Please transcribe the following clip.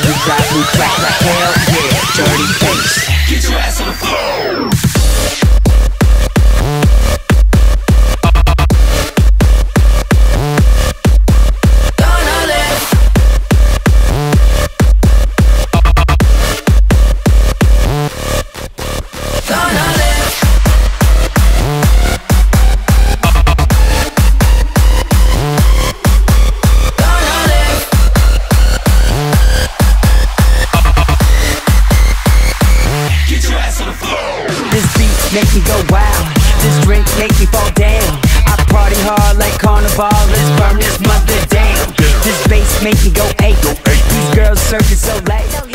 you drive me crack, crack, hell. make me go wild. This drink make me fall down. I party hard like carnival. Let's burn this mother down. This bass make me go ape. These girls surfing so light.